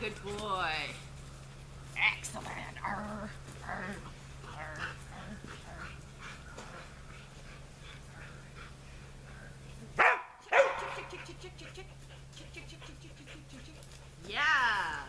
good boy. Excellent. Arr, arr, arr, yeah.